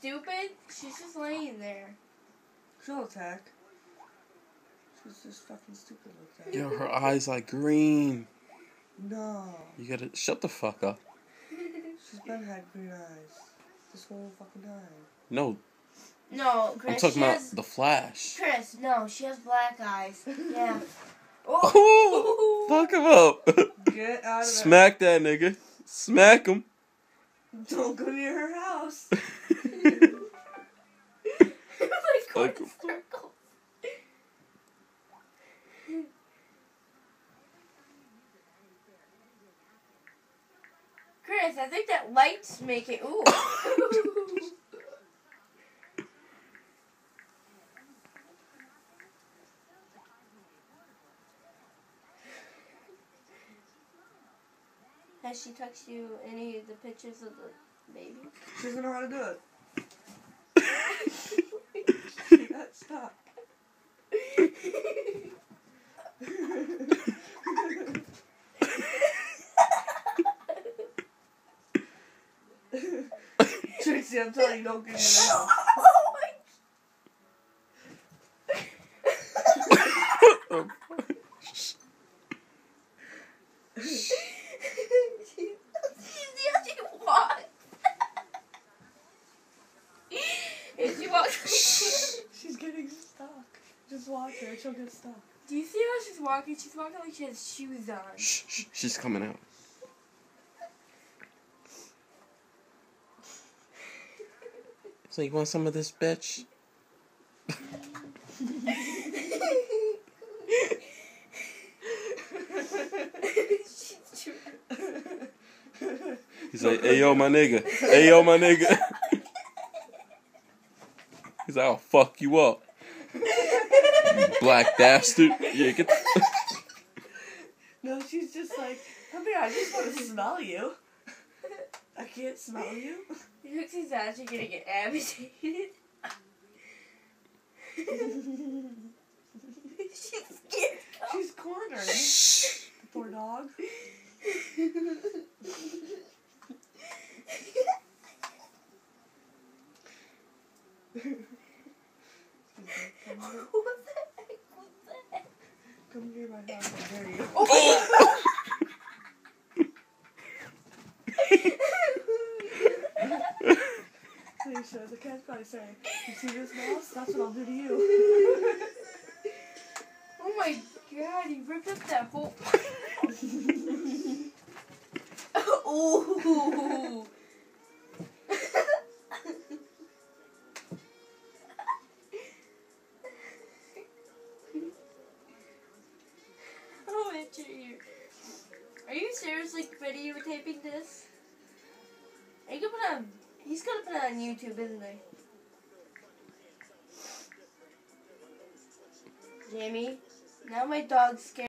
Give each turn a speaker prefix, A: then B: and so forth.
A: stupid? She's just laying there.
B: She'll attack. She's just fucking stupid like that.
C: Yo, her eyes like green.
B: No.
C: You gotta shut the fuck up.
B: She's been had green eyes. This whole fucking time.
C: No,
A: No, Chris.
C: I'm talking
A: she
C: about
A: has,
C: the Flash.
A: Chris, no, she has black eyes. Yeah.
C: Oh, fuck him up.
B: Get out of there.
C: Smack that nigga. Smack him.
B: Don't go near her house.
A: Like going
C: Fuck.
A: in circles. Chris, I think that lights make it. Ooh. Has she touched you any of the pictures of the baby?
B: She doesn't know how to do it. That. Tracy, I'm telling you, don't get in the house.
C: Oh,
A: If she walks,
B: She's getting stuck. Just watch her, she'll get stuck.
A: do you see how she's walking? She's walking like she has shoes on.
C: Shh, shh, she's coming out. So you want some of this, bitch?
A: She's too-
C: He's like, hey yo, my nigga. Hey yo, my nigga. He's like, I'll fuck you up, black bastard. Yeah, get. The-
B: no, she's just like, come here, I just want to smell you. I can't smell you.
A: He looks he's actually gonna get amputated. She's scared.
B: She's cornered.
C: Shh.
B: The poor dog. Come my.
A: Oh
B: Please, the cat's probably saying, you see this mouse? That's what I'll do to you.
A: Oh my god, he ripped up that whole. Seriously videotaping this? Are you gonna put on? He's gonna put it on YouTube, isn't he? Jamie, now my dog's scared.